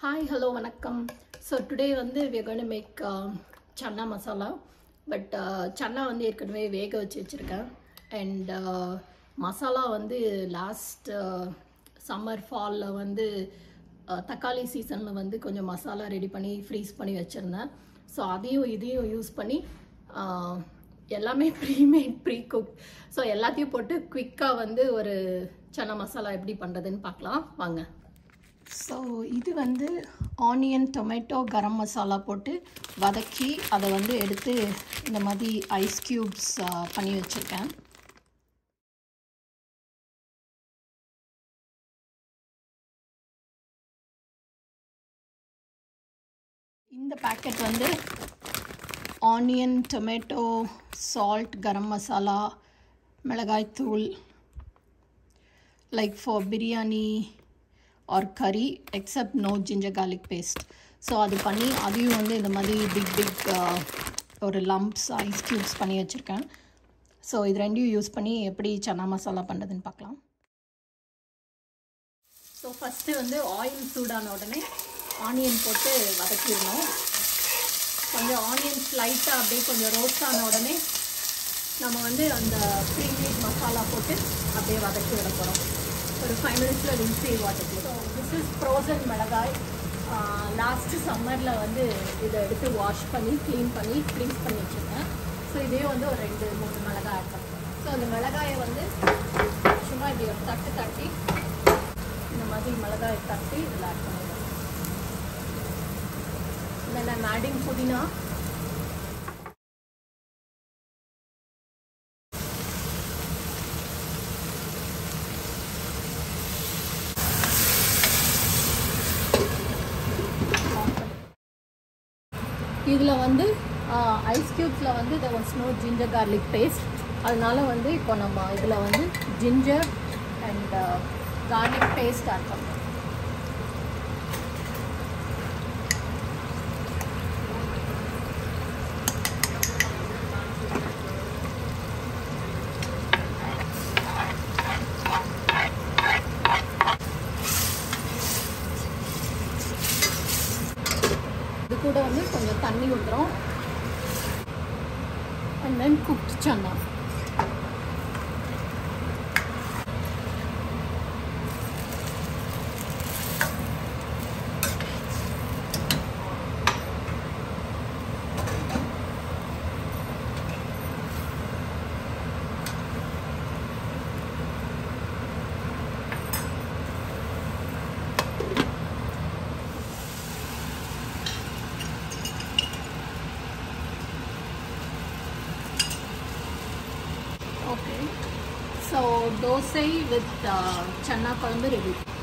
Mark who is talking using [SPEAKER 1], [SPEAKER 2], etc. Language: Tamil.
[SPEAKER 1] ஹாய் ஹலோ வணக்கம். ஸோ டுடே வந்து we make chana masala but chana வந்து ஏற்கனவே வேக வச்சு வச்சுருக்கேன். அண்ட் மசாலா uh, வந்து லாஸ்ட் சம்மர் ஃபாலில் வந்து uh, தக்காளி சீசனில் வந்து கொஞ்சம் மசாலா ரெடி பண்ணி ஃப்ரீஸ் பண்ணி வச்சுருந்தேன். ஸோ அதையும் இதையும் யூஸ் பண்ணி uh, எல்லாமே ப்ரீமேட் ப்ரீ குக் ஸோ எல்லாத்தையும் போட்டு குவிக்காக வந்து ஒரு சன்னா மசாலா எப்படி பண்ணுறதுன்னு பார்க்கலாம். வாங்க. ஸோ இது வந்து ஆனியன் டொமேட்டோ கரம் மசாலா போட்டு வதக்கி அதை வந்து எடுத்து இந்த மாதிரி ஐஸ் க்யூப்ஸ் பண்ணி வச்சுருக்கேன். இந்த பேக்கெட் வந்து onion tomato salt garam masala மிளகாய்த்தூள் like for biryani or curry except no ginger garlic paste so அது பண்ணி அதையும் வந்து இந்த மாதிரி பிக் பிக் uh, ஒரு லம்ப்ஸ் ஐஸ் க்யூப்ஸ் பண்ணி வச்சுருக்கேன். ஸோ இது ரெண்டையும் யூஸ் பண்ணி எப்படி சன்னா மசாலா பண்ணுறதுன்னு பார்க்கலாம். ஸோ ஃபஸ்ட்டு வந்து ஆயில் சூடான உடனே ஆனியன் போட்டு வதக்கிடணும். கொஞ்சம் ஆனியன்ஸ் லைட்டாக அப்படியே கொஞ்சம் ரோஸ்ட் ஆன உடனே நம்ம வந்து அந்த ப்ரீமேட் மசாலா போட்டு அப்படியே வதக்கி விட போகிறோம் ஒரு ஃபைவ் மினிட்ஸில் will see water so this is frozen மிளகாய். லாஸ்ட்டு சம்மரில் வந்து இதை எடுத்து வாஷ் பண்ணி க்ளீன் பண்ணி ஃப்ரீஸ் பண்ணி வச்சுருக்கேன். ஸோ இதே வந்து ஒரு ரெண்டு மூணு மிளகாய் ஆட் ஸோ அந்த மிளகாயை வந்து சும்மா இப்படி ஒரு தட்டு தட்டி இந்த மாதிரி மிளகாயை தட்டி இதில் ஆட் பண்ணிடுவேன் then I'm ஆடிங் புதினா. இதில் வந்து ஐஸ் க்யூப்ஸில் வந்து இதை was no ginger garlic paste அதனால வந்து இப்போ நம்ம இதில் வந்து ginger and garlic paste add பண்ணுறோம் கூட வந்து கொஞ்சம் தண்ணி ஊற்றுறோம் and then cooked chana. Okay. So, dosai with uh, channa koyambu ready.